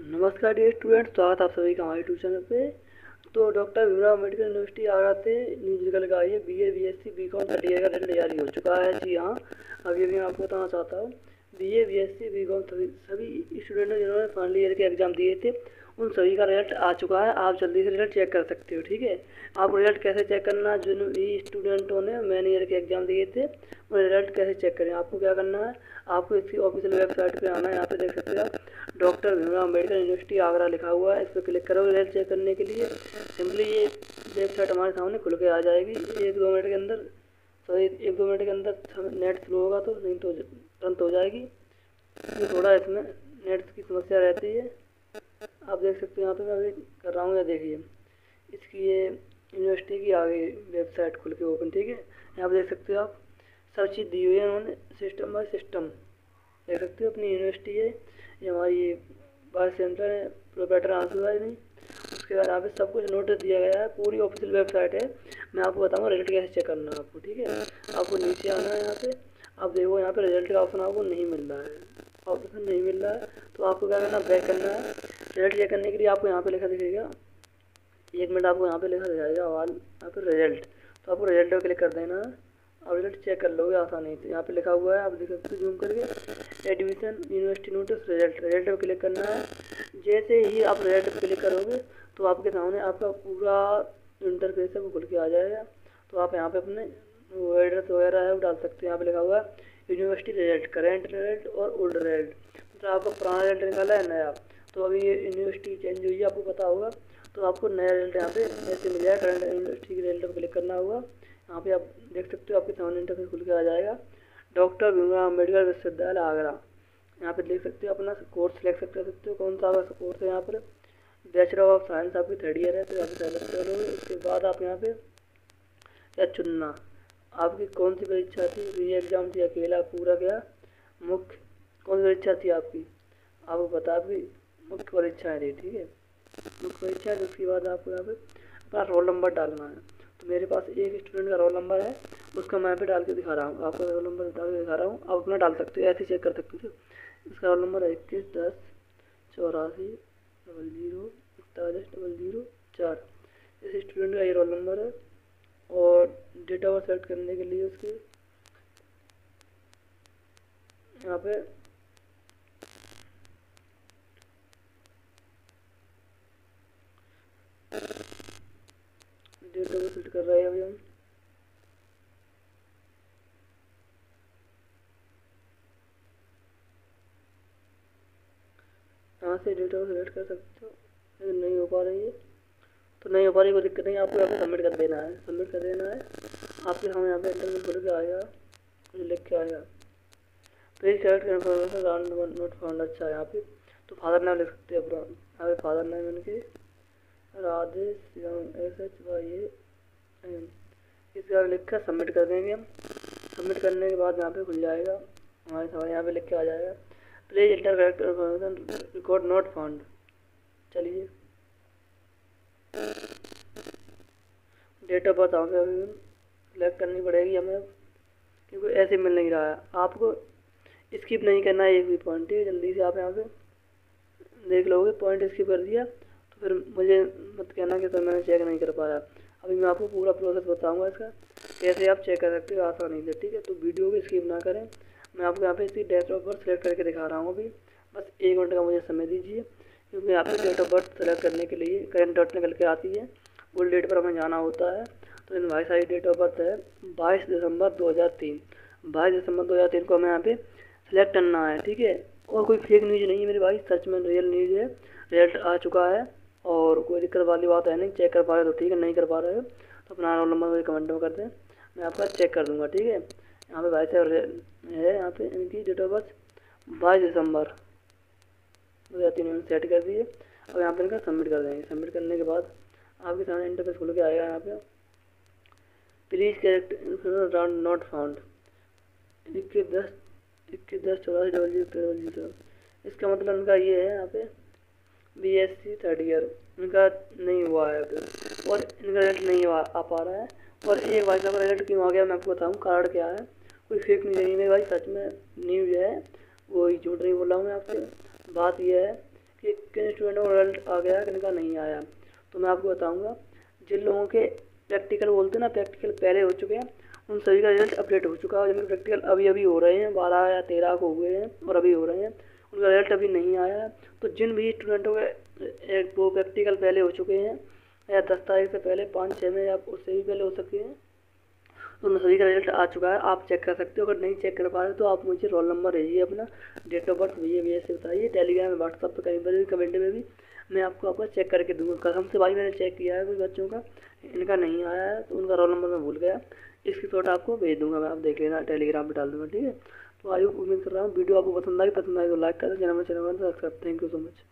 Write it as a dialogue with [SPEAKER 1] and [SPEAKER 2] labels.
[SPEAKER 1] नमस्कार dear student स्वागत आप सभी का हमारे ट्यूशन पे। तो डॉक्टर भीमराव अंबेडकर यूनिवर्सिटी आ से थे निकल मेडिकल आई है B A B S C B com third year का रिज़ल्ट जारी हो चुका है। जी हाँ अभी अभी मैं आपको बताना चाहता हूँ। B A B S C B com सभी स्टूडेंट जिन्होंने फाइनल ईयर के एग्ज़ाम दिए थे। उन सभी का रिज़ल्ट आ चुका है। आप जल्दी से रिज़ल्ट चेक कर सकते हो, ठीक है? आपको रिज़ल्ट कैसे चेक करना, जिन भी स्टूडेंटों ने मैन ईयर के एग्ज़ाम दिए थे वो रिज़ल्ट कैसे चेक करें? आपको क्या करना है? आपको इसकी ऑफिशियल वेबसाइट पे आना है। यहाँ पे देख सकते हो आप डॉक्टर भीमराव अंबेडकर यूनिवर्सिटी आगरा लिखा हुआ है। इस पर क्लिक करो रिज़ल्ट चेक करने के लिए। सिंपली ये वेबसाइट हमारे सामने खुल के आ जाएगी। एक दो मिनट के अंदर सॉरी एक दो मिनट के अंदर नेट स्लो होगा तो नहीं तो तुरंत हो जाएगी। थोड़ा इसमें नेट की समस्या रहती है। आप देख सकते हो, यहाँ पे मैं अभी कर रहा हूँ, या देखिए। इसकी ये यूनिवर्सिटी की आ गई वेबसाइट खुल के ओपन ठीक है? यहाँ पर देख सकते हो आप, सब चीज़ दी हुई है उन्होंने सिस्टम बाय सिस्टम देख सकते हो अपनी यूनिवर्सिटी है, ये हमारी बाय सेंटर है प्रोपराइटर आँसू है नहीं उसके बाद यहाँ पे सब कुछ नोटिस दिया गया है, पूरी ऑफिशियल वेबसाइट है। मैं आपको बताऊँगा रिज़ल्ट कैसे चेक करना है आपको, ठीक है? आपको नीचे आना है यहाँ पे, आप देखो यहाँ पे रिज़ल्ट का ऑप्शन आपको नहीं मिल रहा है। ऑप्शन नहीं मिल रहा है तो आपको क्या करना बैक करना है। रिज़ल्ट चेक करने के लिए आपको यहाँ पे लिखा दिखेगा। एक मिनट आपको यहाँ पे लिखा दिखाएगा आवाज़ यहाँ पे रिज़ल्ट तो आपको रिज़ल्ट पर क्लिक कर देना। है और रिज़ल्ट चेक कर लोगे आसानी से। यहाँ पे लिखा हुआ है, आप देख सकते हो जूम करके। Admission university notice result result पर क्लिक करना है। जैसे ही आप रिज़ल्ट पर क्लिक करोगे तो आपके सामने आपका पूरा इंटरफेस है, वो खुल के आ जाएगा। तो आप यहाँ पे अपने वो एड्रेस वगैरह है, वो डाल सकते हैं। यहाँ पे लिखा हुआ है यूनिवर्सिटी रिज़ल्ट करेंट रिज़ल्ट और ओल्ड रिज़ल्ट मतलब आपका पुराना रिज़ल्ट निकाला है, नया। तो अभी ये यूनिवर्सिटी चेंज हुई है, आपको पता होगा। तो आपको नया रिज़ल्ट यहाँ पे ऐसे मिल जाएगा करंट यूनिवर्सिटी के रिज़ल्ट पर क्लिक करना होगा। यहाँ पे आप देख सकते हो, आपके सामने इंटरफेस खुल के आ जाएगा। डॉक्टर भीमराव अंबेडकर विश्वविद्यालय, आगरा। यहाँ पे देख सकते हो, अपना कोर्स सिलेक्ट कर सकते हो, कौन सा आपका कोर्स है यहाँ पर। बैचलर ऑफ़ साइंस आपकी थर्ड ईयर है तो यहाँ पे सेलेक्ट करोगे उसके बाद आप यहाँ पे चुनना। आपकी कौन सी परीक्षा थी? री एग्ज़ाम थी, अकेला पूरा गया। मुख्य, कौन सी परीक्षा थी आपकी? आपको बता भी, मुख्य परीक्षाएँ थी ठीक है? मुख्य परीक्षा है उसके बाद आपको यहाँ पे अपना रोल नंबर डालना है। तो मेरे पास एक स्टूडेंट का रोल नंबर है, उसका मैं पे डाल के दिखा रहा हूँ। आपका रोल नंबर डाल के दिखा रहा हूँ। आप अपना डाल सकते हो, ऐसे चेक कर सकते हो। इसका रोल नंबर है इक्कीस, दस, चौरासी, डबल ज़ीरो, इकतालीस, डबल ज़ीरो, चार। इस स्टूडेंट का ये रोल नंबर है। और डेटा ऑफ़ सेलेक्ट करने के लिए उसके यहाँ पे डेटा को सेट कर रहे हैं अभी हम। यहाँ से डेटा को सेलेक्ट कर सकते हो, नहीं हो पा रही है। तो नहीं हो पा रही, कोई दिक्कत नहीं। आपको यहाँ पे सबमिट कर देना है। सबमिट कर देना है। आपके सामने यहाँ पे इंटरव्यू खुल के आएगा कुछ लिख के आएगा please correct information round not found अच्छा है यहाँ पे। तो फादर नाम लिख सकते हैं अपना। यहाँ पे फादर नाम इनके Radhe S H Y M इसका लिख कर सबमिट कर देंगे हम। सबमिट करने के बाद यहाँ पे खुल जाएगा। हमारे सामने यहाँ पे लिख के आ जाएगा। Please enter correct record not found चलिए। डेट ऑफ़ बर्थ हमें अभी सेलेक्ट करनी पड़ेगी हमें, क्योंकि ऐसे मिल नहीं रहा है। आपको स्किप नहीं करना है, एक भी पॉइंट ठीक है? जल्दी से आप यहाँ पे देख लोगे पॉइंट स्किप कर दिया तो फिर मुझे मत कहना कि सर मैंने चेक नहीं कर पाया। अभी मैं आपको पूरा प्रोसेस बताऊँगा इसका, कैसे आप चेक कर सकते हो आसानी से, ठीक है? तो वीडियो को स्किप ना करें। मैं आपको यहाँ पे इसकी ऑफ़ बर्थ सेलेक्ट करके दिखा रहा हूँ अभी। बस एक मिनट का मुझे समय दीजिए। क्योंकि यहाँ पे डेट ऑफ़ बर्थ सेलेक्ट करने के लिए करेंट डॉट निकल के आती है। उस डेट पर हमें जाना होता है। तो इन भाई सारी डेट ऑफ़ बर्थ है। बाईस दिसंबर दो हज़ार तीन। बाईस दिसंबर दो हज़ार तीन को हमें यहाँ पे सेलेक्ट करना है, ठीक है? और कोई फेक न्यूज़ नहीं है मेरे भाई। सच में रियल न्यूज़ है। रिज़ल्ट आ चुका है। और कोई दिक्कत वाली बात है नहीं। चेक कर पा रहे हो तो ठीक है। नहीं कर पा रहे हो तो अपना रोल नंबर मुझे कमेंट में कर दें। मैं आपका चेक कर दूँगा, ठीक है? यहाँ पे भाई साहब है यहाँ पे इनकी डेट ऑफ़ बर्थ बाईस दिसंबर। दो हज़ार तीन में सेट कर दिए। और यहाँ पर इनका सबमिट कर देंगे। सबमिट करने के बाद आपके सामने इंटरफेस खुल के आएगा यहाँ पे। Please correct round not found इक्कीस दस इक्कीस दस चौरासी डबल ज़ीरो डबल ज़ीरो। इसका मतलब इनका ये है यहाँ पे B S C third year इनका नहीं हुआ है अभी। और इनका रिज़ल्ट नहीं आ, पा रहा है। और एक भाई साहब का रिज़ल्ट क्यों आ गया मैं आपको बताऊँ कारण क्या है? कोई फेक नहीं है भाई सच में न्यूज़ है। वो झूठ नहीं बोल हूँ मैं आपसे। बात यह है कि किन स्टूडेंटों का रिज़ल्ट आ गया, किन का नहीं आया। तो मैं आपको बताऊँगा, जिन लोगों के प्रैक्टिकल बोलते हैं ना प्रैक्टिकल पहले हो चुके हैं, उन सभी का रिज़ल्ट अपडेट हो चुका है। जिनके प्रैक्टिकल अभी अभी हो रहे हैं, बारह या तेरह को हुए हैं और अभी हो रहे हैं, उनका रिज़ल्ट अभी नहीं आया तो जिन भी स्टूडेंटों के वो प्रैक्टिकल पहले हो चुके हैं, या दस तारीख से पहले, पाँच छः में या उससे भी पहले हो सकते हैं तो उन सभी का रिज़ल्ट आ चुका है, आप चेक कर सकते हो। अगर नहीं चेक कर पा रहे तो आप मुझे रोल नंबर भेजिए अपना डेट ऑफ़ बर्थ भेजिए भैया से बताइए टेलीग्राम व्हाट्सअप पर कहीं पर भी कमेंट में भी। मैं आपको आपका चेक करके दूँगा। कसम से भाई, मैंने चेक किया है कुछ बच्चों का, इनका नहीं आया है तो उनका रोल नंबर मैं भूल गया। इसकी फ़ोटो आपको भेज दूँगा मैं, आप देख लेना टेलीग्राम पर डाल दूँगा, ठीक है? तो आई उम्मीद कर रहा हूँ, वीडियो आपको पसंद आई पसंद आई तो लाइक कर, channel channel thank you so much